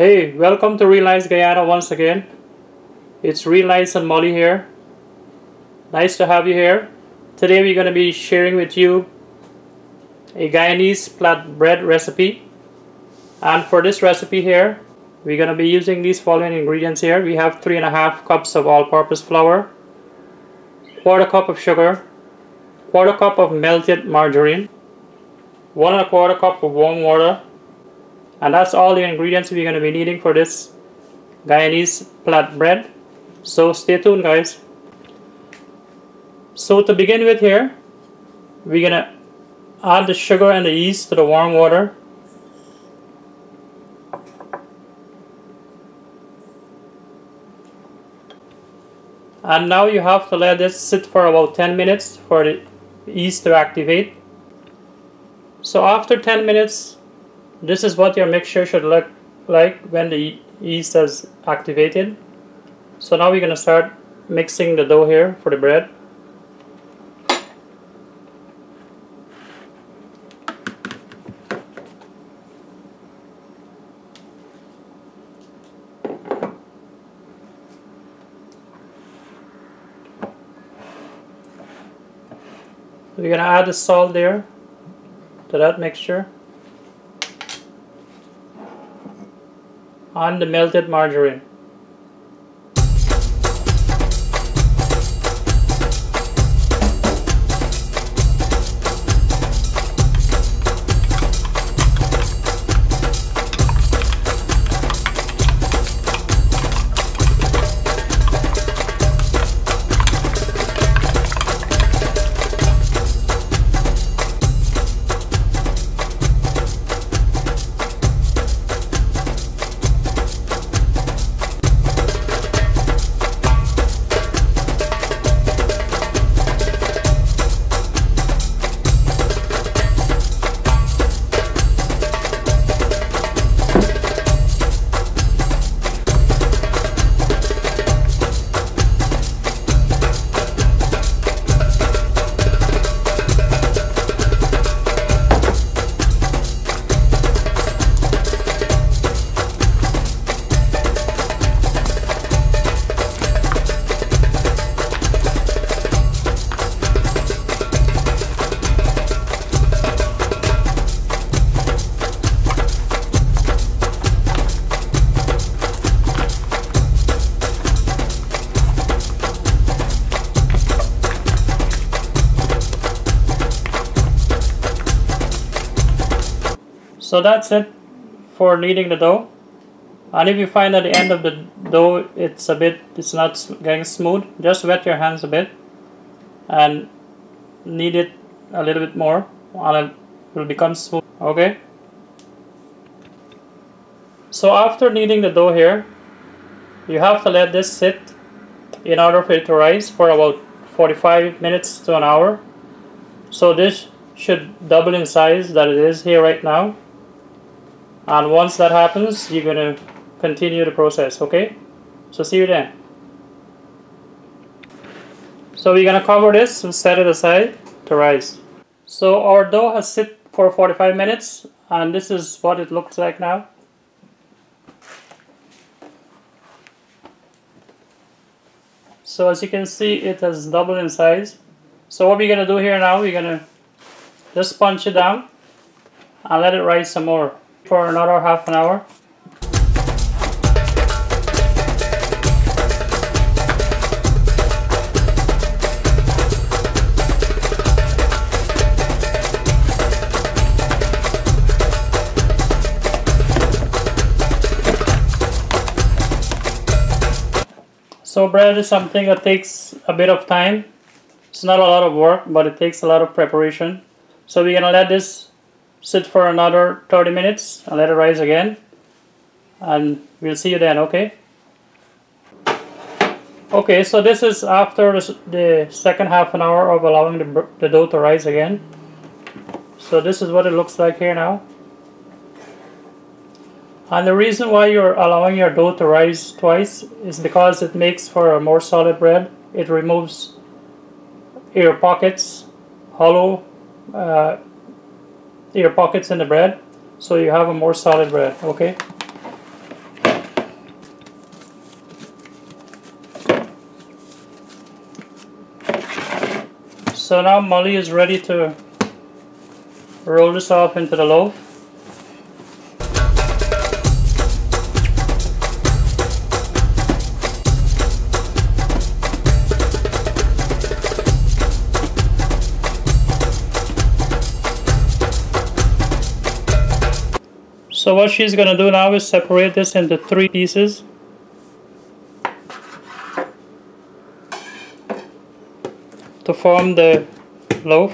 Hey, welcome to Real Nice Guyana once again. It's Realize and Molly here. Nice to have you here. Today we're going to be sharing with you a Guyanese plait bread recipe. And for this recipe here, we're going to be using these following ingredients here. We have three and a half cups of all-purpose flour, quarter cup of sugar, quarter cup of melted margarine, one and a quarter cup of warm water, and that's all the ingredients we're going to be needing for this Guyanese plait bread so stay tuned guys. So to begin with here we're going to add the sugar and the yeast to the warm water. And now you have to let this sit for about 10 minutes for the yeast to activate. So after 10 minutes this is what your mixture should look like when the yeast is activated. So now we're going to start mixing the dough here for the bread. We're going to add the salt there to that mixture on the melted margarine. So that's it for kneading the dough. And if you find at the end of the dough it's a bit, it's not getting smooth, just wet your hands a bit and knead it a little bit more and it will become smooth, okay? So after kneading the dough here, you have to let this sit in order for it to rise for about 45 minutes to an hour. So this should double in size that it is here right now and once that happens you're going to continue the process okay? So see you then. So we're going to cover this and set it aside to rise. So our dough has sit for 45 minutes and this is what it looks like now. So as you can see it has doubled in size. So what we're going to do here now we're going to just punch it down and let it rise some more for another half an hour. So bread is something that takes a bit of time. It's not a lot of work, but it takes a lot of preparation. So we're gonna let this sit for another 30 minutes and let it rise again. And we'll see you then okay? Okay so this is after the second half an hour of allowing the, the dough to rise again. So this is what it looks like here now. And the reason why you're allowing your dough to rise twice is because it makes for a more solid bread. It removes air pockets hollow uh, your pockets in the bread. So you have a more solid bread okay? So now Molly is ready to roll this off into the loaf. So what she's gonna do now is separate this into three pieces. To form the loaf.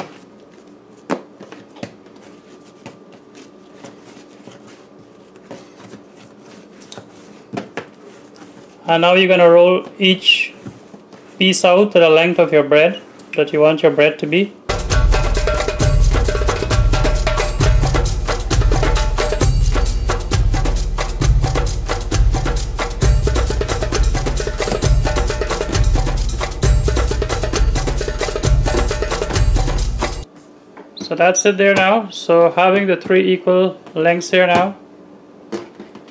And now you're gonna roll each piece out to the length of your bread that you want your bread to be. That's it there now. So having the three equal lengths here now,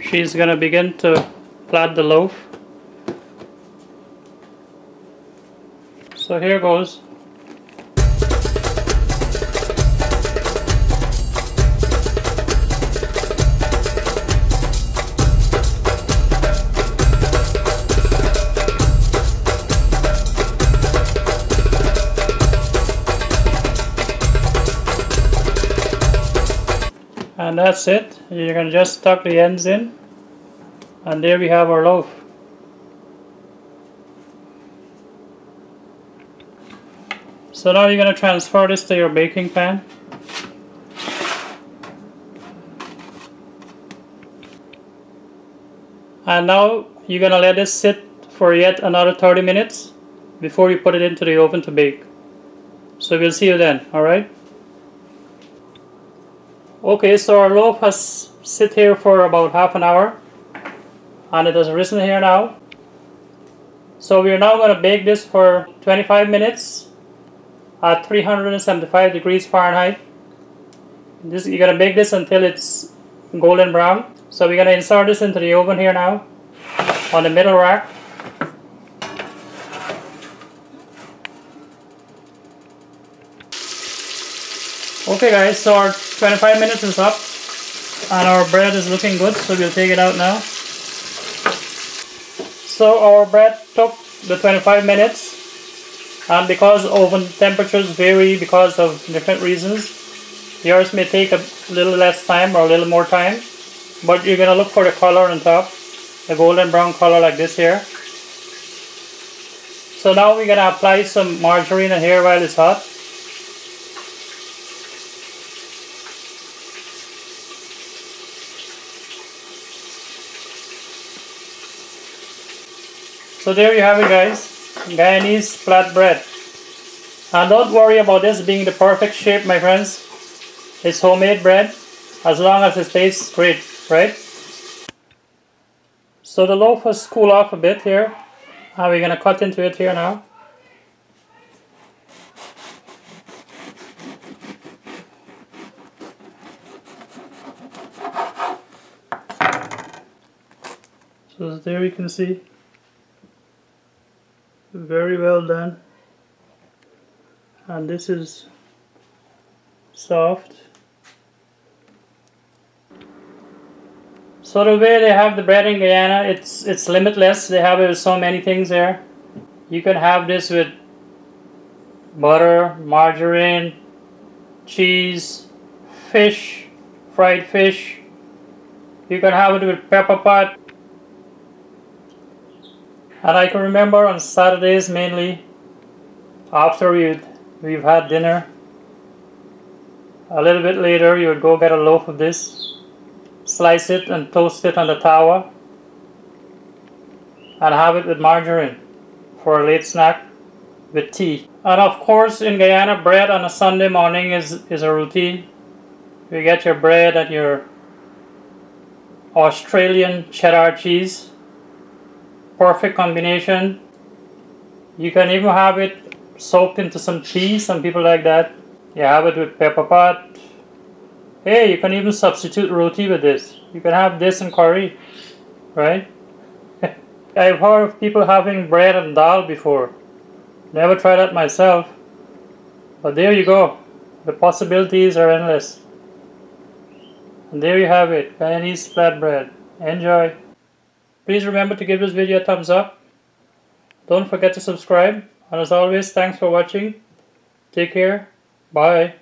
she's gonna begin to plait the loaf. So here goes. And that's it. You're gonna just tuck the ends in. And there we have our loaf. So now you're gonna transfer this to your baking pan. And now you're gonna let this sit for yet another 30 minutes before you put it into the oven to bake. So we'll see you then alright Okay, so our loaf has sit here for about half an hour and it has risen here now. So we are now going to bake this for 25 minutes at 375 degrees Fahrenheit. This You're going to bake this until it's golden brown. So we're going to insert this into the oven here now on the middle rack. Okay guys, so our 25 minutes is up and our bread is looking good, so we'll take it out now. So our bread took the 25 minutes and because oven temperatures vary because of different reasons, yours may take a little less time or a little more time, but you're gonna look for the color on top, the golden brown color like this here. So now we're gonna apply some margarine in here while it's hot. So there you have it guys, Guyanese plait bread. And don't worry about this being the perfect shape my friends. It's homemade bread as long as it stays great, right? So the loaf has cooled off a bit here. And we're gonna cut into it here now. So there you can see very well done. And this is soft. So the way they have the bread in Guyana it's it's limitless. They have it with so many things there. You can have this with butter margarine cheese fish fried fish. You can have it with pepper pot and I can remember on Saturdays mainly, after we we've had dinner, a little bit later you would go get a loaf of this, slice it and toast it on the tawa, and have it with margarine for a late snack with tea. And of course in Guyana bread on a Sunday morning is, is a routine. You get your bread and your Australian cheddar cheese perfect combination you can even have it soaked into some cheese some people like that you have it with pepper pot hey you can even substitute roti with this you can have this and curry right I've heard of people having bread and dal before never tried that myself But there you go. The possibilities are endless. And there you have it, Guyanese plait bread. Enjoy. Please remember to give this video a thumbs up. Don't forget to subscribe. And as always, thanks for watching. Take care. Bye.